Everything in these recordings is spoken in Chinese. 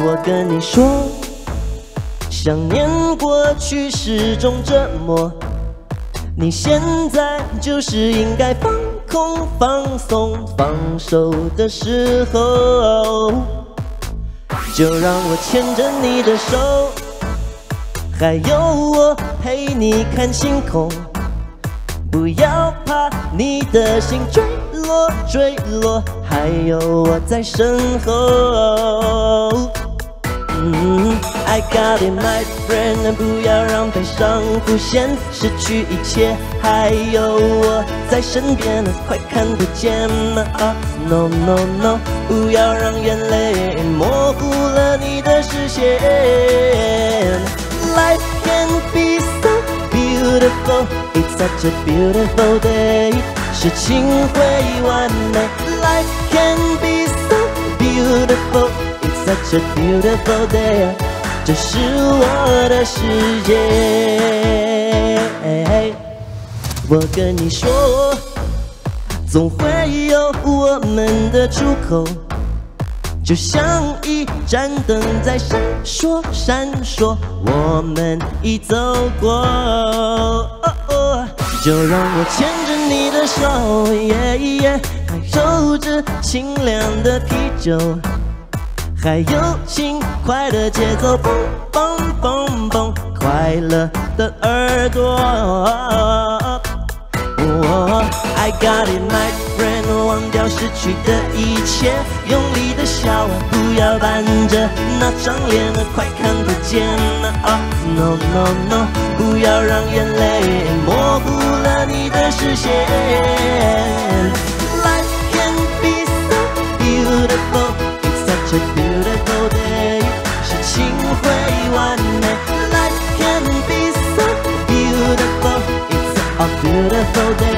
我跟你说，想念过去是种折磨，你现在就是应该放空、放松、放手的时候。就让我牵着你的手，还有我陪你看星空。不要怕你的心坠落坠落，还有我在身后。，I got it, my friend，不要让悲伤浮现，失去一切，还有我在身边，快看不见吗？No no no，不要让眼泪模糊了你的视线。Life can be so beautiful, it's such a beautiful day，事情会完美。Life can be so beautiful. It's。Such a beautiful day，这是我的世界。我跟你说，总会有我们的出口，就像一盏灯在闪烁闪烁，我们已走过。就让我牵着你的手，耶耶感受着清凉的啤酒。还有轻快的节奏，嘣嘣嘣嘣，快乐的耳朵。I got it, my friend，忘掉失去的一切，用力的笑啊，不要板着那张脸，快看不见了！Oh。No no no，不要让眼泪模糊了你的视线。Life can be so beautiful, it's such a beautiful day，事情会完美。Life can be so beautiful，it's a beautiful day，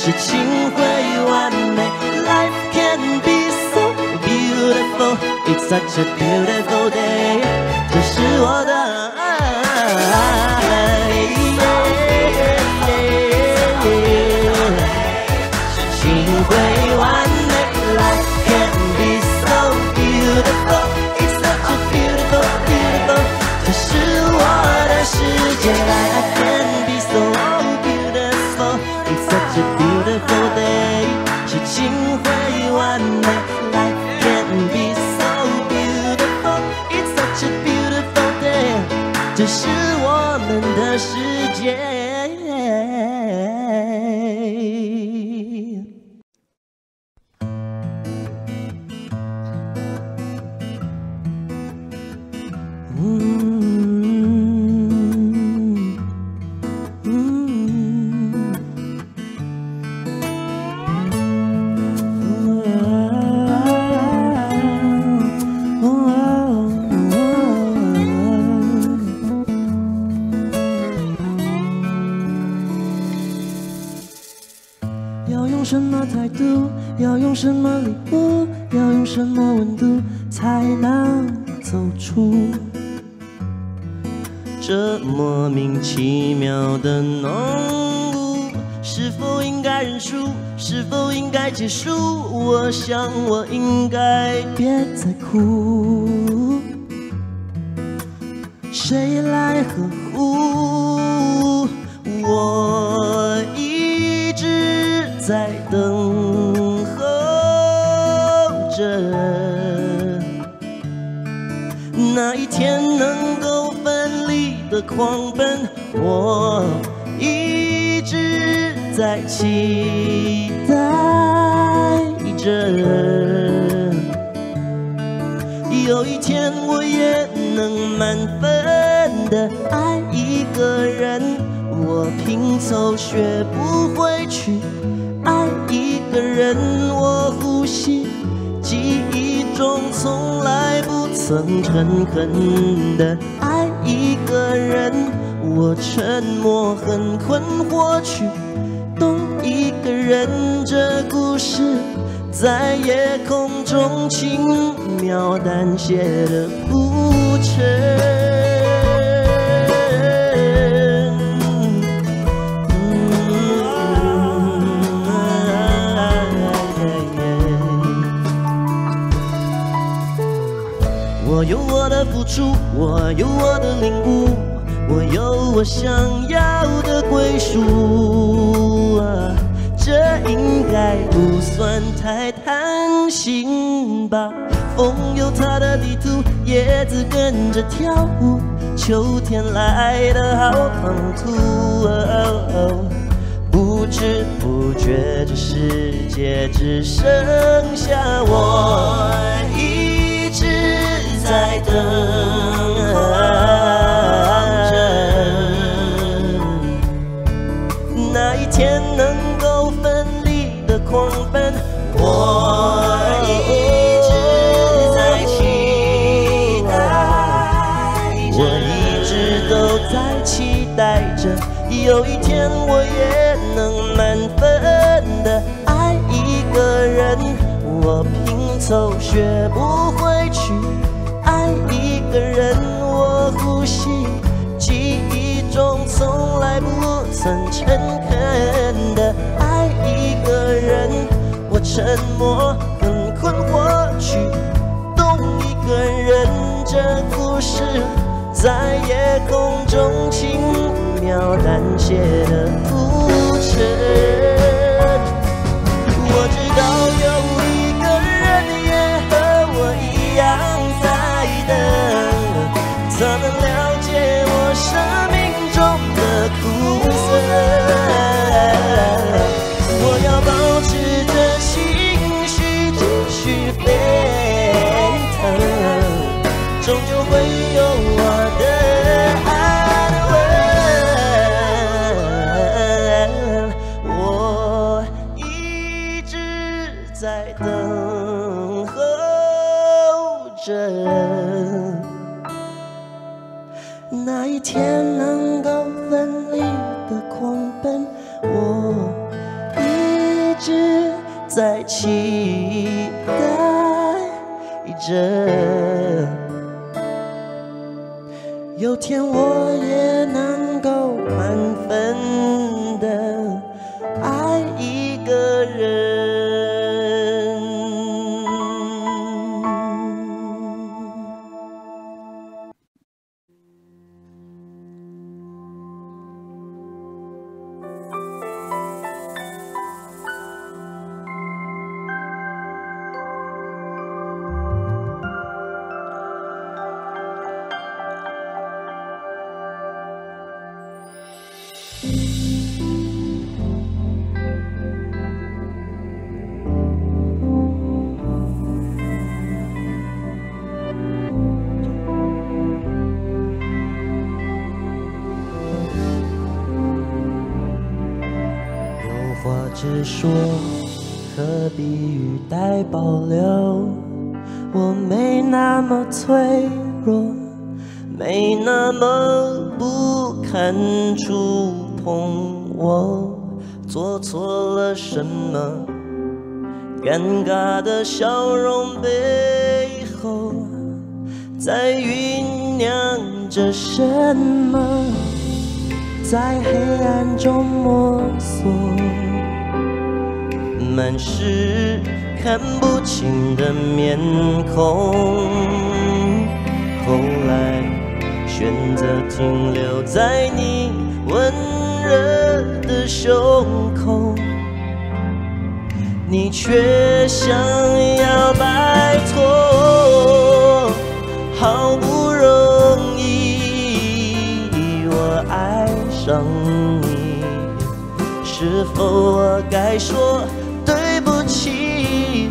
事情会完美。Life can be so beautiful. It's such a beautiful day，这是我的 奇妙的浓雾？是否应该认输？是否应该结束？我想我应该别再哭。谁来呵护？我一直在等候着。那一天能够奋力的狂奔，我一直在期待着。有一天我也能满分的爱一个人，我拼凑学不会去爱一个人，我呼吸记忆中从来不曾诚恳的，我沉默很困惑去懂一个人这故事。在夜空中轻描淡写的铺陈。我有我的付出，我有我的领悟，我有我想要的归属。这应该不算太贪心吧？风有它的地图，叶子跟着跳舞，秋天来的好唐突。不知不觉，这世界只剩下我，我拼凑学不会去爱一个人，我呼吸记忆中从来不曾诚恳的爱一个。人，我沉默，很困惑，去懂一个人这故事，在夜空中轻描淡写的铺陈。说，何必欲带保留？我没那么脆弱，没那么不堪触碰。我做错了什么？尴尬的笑容背后，在酝酿着什么？在黑暗中摸索。满是看不清的面孔，后来选择停留在你温热的胸口，你却想要摆脱，好不容易我爱上你，是否我该说？气。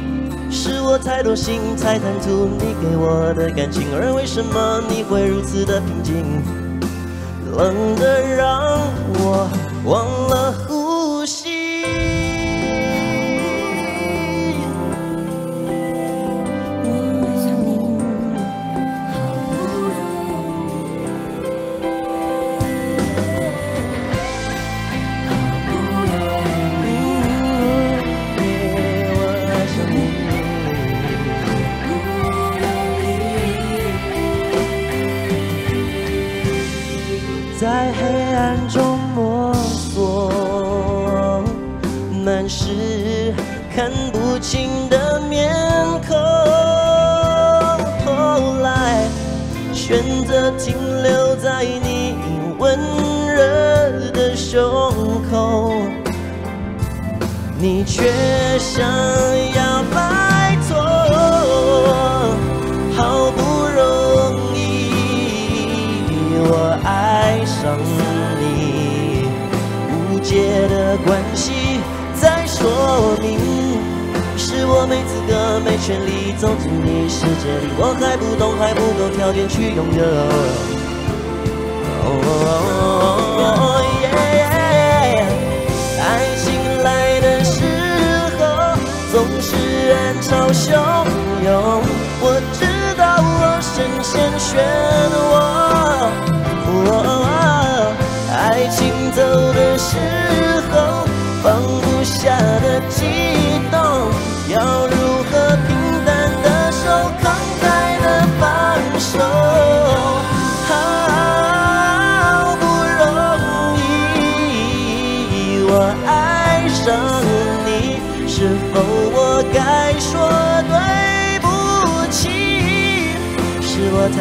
是我太多心才贪图你给我的感情，而为什么你会如此的平静，冷的让我忘了呼温热的胸口，你却想要摆脱。好不容易，我爱上你，无解的关系在说明，是我没资格、没权利走进你世界里，我还不懂，还不够条件去拥有。哦耶，爱情来的时候总是人潮汹涌，我知道我深陷漩涡。哦，爱情走的时候放不下的悸动，要如何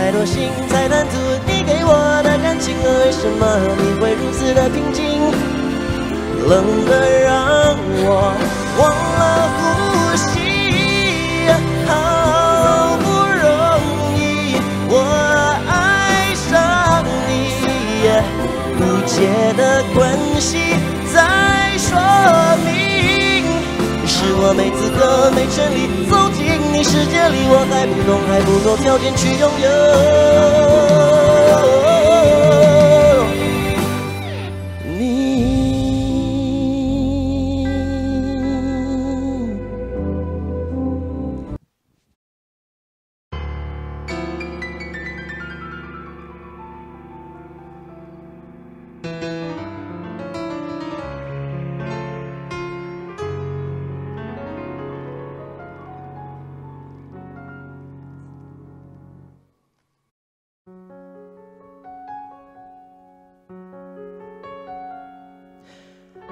太多心才贪图你给我的感情，而为什么你会如此的平静，冷的让我忘了呼吸？好不容易我爱上你，不解的关系在说明，是我没资格、没权利走进世界里，我还不懂，还不够条件去拥有。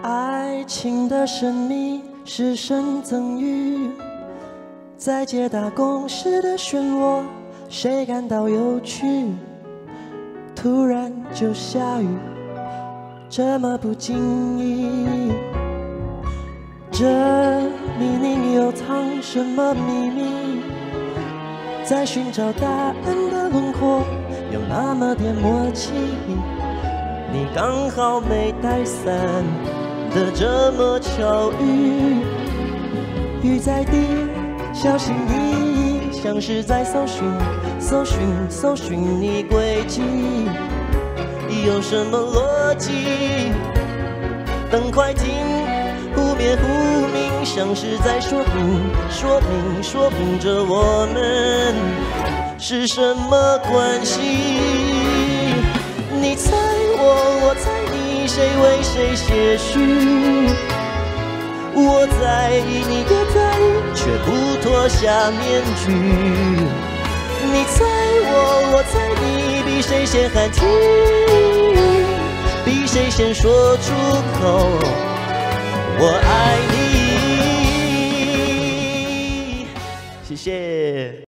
爱情的神秘是神赠予，在皆大公式的漩涡，谁感到有趣？突然就下雨，这么不经意。这泥泞又藏什么秘密？在寻找答案的轮廓，有那么点默契。你刚好没带伞的这么巧遇，雨在滴，小心翼翼，像是在搜寻、搜寻、搜寻你轨迹，有什么逻辑？灯快停，忽灭忽明，像是在说明、说明、说明着我们是什么关系。你猜我，我猜你，谁为谁写序？我在意，你也在意，却不脱下面具。你猜我，我猜你，比谁先喊停，比谁先说出口，我爱你。谢谢。